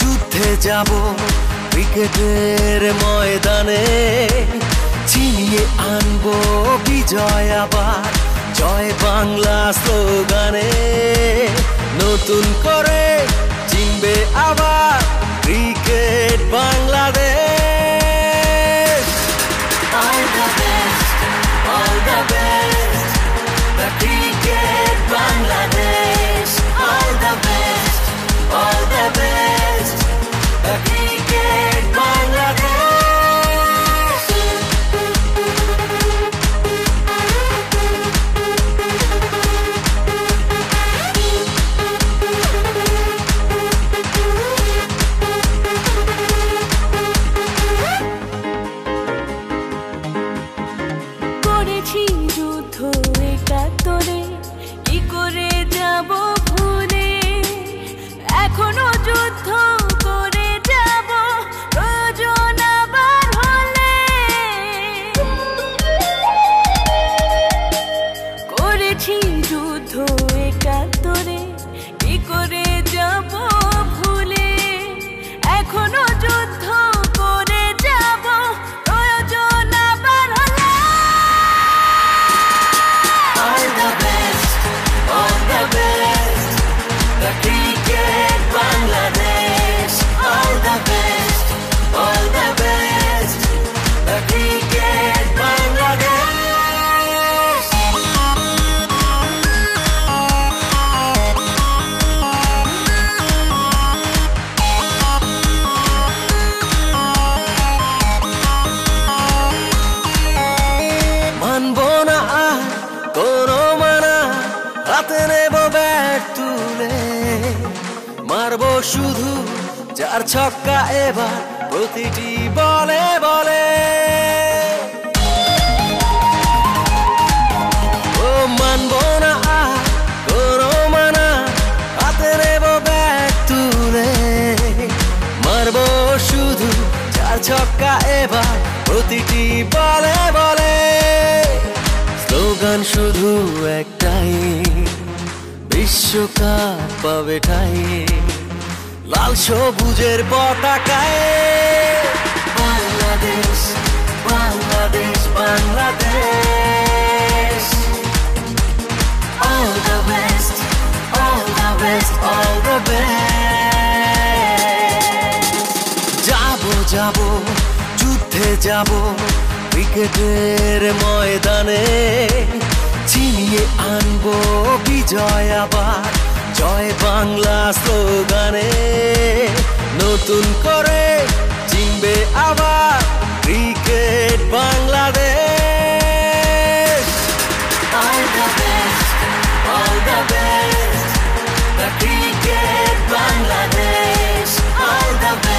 যুদ্ধে যাব ক্রিকেটের ময়দানে। চিনিয়ে আনব বিজয় আবার জয় বাংলা স্লোগানে। নতুন করে চিনবে আবার cricket Bangladesh. All the best, all the best. The cricket Bangladesh, হাতে নেব ব্যাট তুলে। মারবো শুধু চার ছক্কা এবার, প্রতিটি বলে বলে। ও মানব না কোনো মানা, হাতে নেব শুধু চার ছক্কা এবার, প্রতিটি বলে বলে। স্লোগান শুধু একটাই বিশ্বকাপ পাবে ঠাই লাল সবুজের পতাকায়। Bangladesh Bangladesh Bangladesh. All the best, all. যাব যাব যুদ্ধে যাব ক্রিকেটের ময়দানে। জয় আবার জয় বাংলা স্লোগানে নতুন করে জিমবে আবার cricket Bangladesh All the best, all the best, the cricket Bangladesh, all the best.